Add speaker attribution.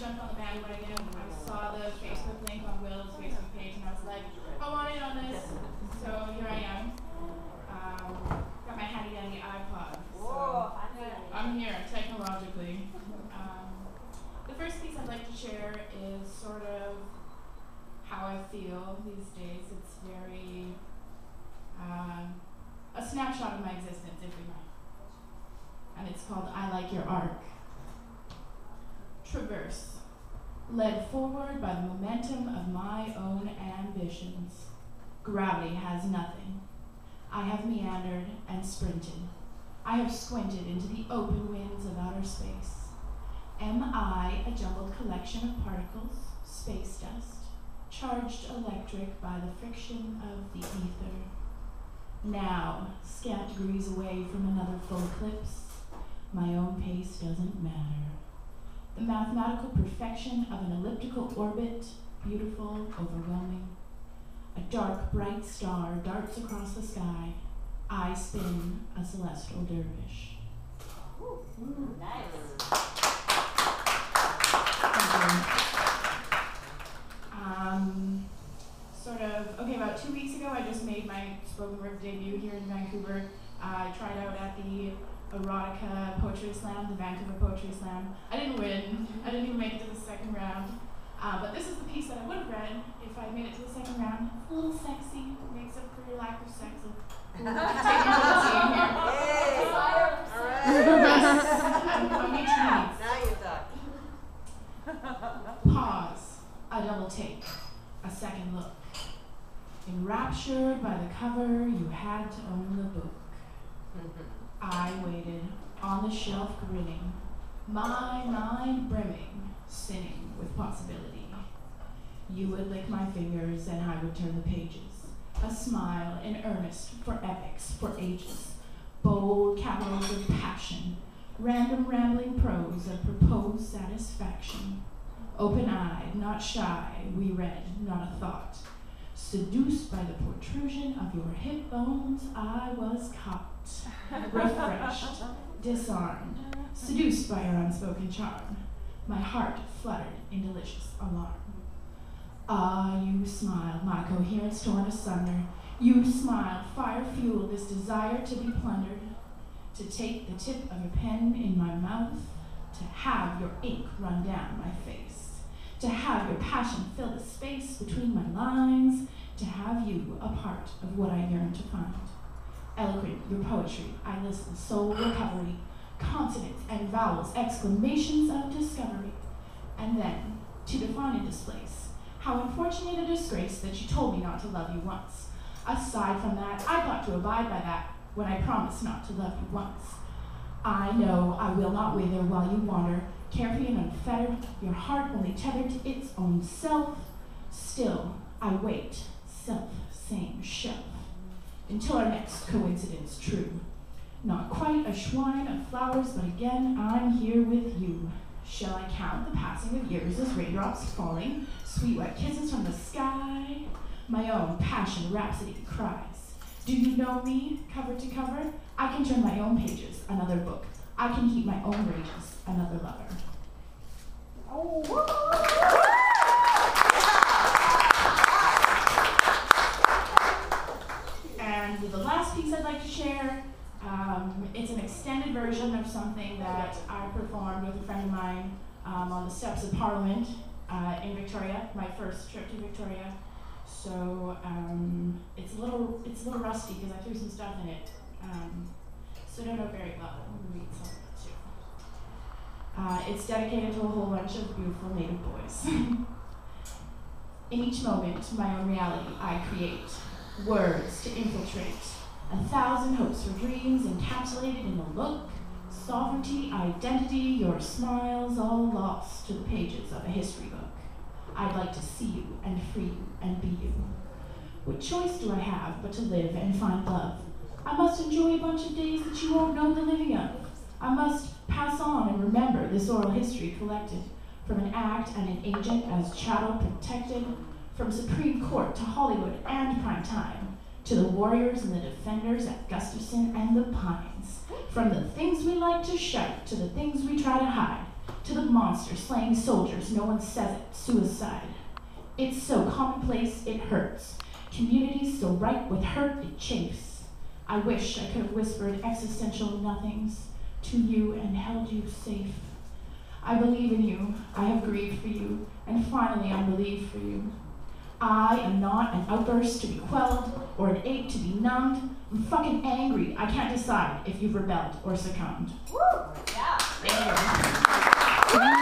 Speaker 1: jumped on the bandwagon. I saw the Facebook link on Will's Facebook page, and I was like, I want in on this. So here I am. Um, got my handy dandy iPod. So I'm here technologically. Um, the first piece I'd like to share is sort of how I feel these days. It's very um, a snapshot of my existence, if we might. And it's called I Like Your Arc. Traverse, led forward by the momentum of my own ambitions. Gravity has nothing. I have meandered and sprinted. I have squinted into the open winds of outer space. Am I a jumbled collection of particles, space dust, charged electric by the friction of the ether? Now, scant degrees away from another full eclipse, my own pace doesn't matter. The mathematical perfection of an elliptical orbit, beautiful, overwhelming. A dark, bright star darts across the sky. I spin a celestial dervish. Um, sort of, okay, about two weeks ago, I just made my spoken word debut here in Vancouver. Uh, I tried out at the Erotica Poetry Slam, the Vancouver Poetry Slam. I didn't win. I didn't even make it to the second round. Uh, but this is the piece that I would have read if I made it to the second round. It's a little sexy, makes up for your lack of sex. Of, take it to the team here.
Speaker 2: Yay! All right.
Speaker 1: I'm on each knees.
Speaker 2: Now you talk.
Speaker 1: Pause. A double take. A second look. Enraptured by the cover, you had to own the book. I waited on the shelf, grinning, my mind brimming, sinning with possibility. You would lick my fingers, and I would turn the pages. A smile in earnest for epics, for ages. Bold capitals of passion, random rambling prose of proposed satisfaction. Open eyed, not shy, we read, not a thought. Seduced by the protrusion of your hip bones, I was caught. Refreshed, disarmed, seduced by your unspoken charm. My heart fluttered in delicious alarm. Ah, you smiled, my coherence torn asunder. You smiled, fire fueled this desire to be plundered. To take the tip of your pen in my mouth, to have your ink run down my face, to have your passion fill the space between my lines, to have you a part of what I yearn to find. Eloquent, your poetry, I listen, soul recovery, consonants and vowels, exclamations of discovery. And then, to define and displace, how unfortunate a disgrace that you told me not to love you once. Aside from that, I got to abide by that when I promised not to love you once. I know I will not wither while you wander, carefree and unfettered, your heart only tethered to its own self. Still, I wait, self, same shelf, until our next coincidence true. Not quite a shrine of flowers, but again I'm here with you. Shall I count the passing of years as raindrops falling, sweet wet kisses from the sky? My own passion rhapsody cries. Do you know me, cover to cover? I can turn my own pages, another book. I can heap my own rages, another lover. Oh, and the last piece I'd like to share, um, it's an extended version of something that I performed with a friend of mine um, on the steps of Parliament uh, in Victoria, my first trip to Victoria. So um, it's a little it's a little rusty because I threw some stuff in it. Um, so don't know very well. I'm read some of it too. Uh, it's dedicated to a whole bunch of beautiful native boys. in each moment, my own reality I create words to infiltrate. A thousand hopes for dreams encapsulated in a look, sovereignty, identity, your smiles all lost to the pages of a history book. I'd like to see you and free you and be you. What choice do I have but to live and find love? I must enjoy a bunch of days that you won't know the living of. I must pass on and remember this oral history collected from an act and an agent as chattel protected, from Supreme Court to Hollywood and prime time, to the warriors and the defenders at Gustafsen and the Pines, from the things we like to shout to the things we try to hide, To the monster slaying soldiers, no one says it. Suicide. It's so commonplace, it hurts. Communities so ripe with hurt, it chafes. I wish I could have whispered existential nothings to you and held you safe. I believe in you, I have grieved for you, and finally I believe for you. I am not an outburst to be quelled or an ache to be numbed. I'm fucking angry. I can't decide if you've rebelled or succumbed.
Speaker 2: Woo! Yeah. Thank you.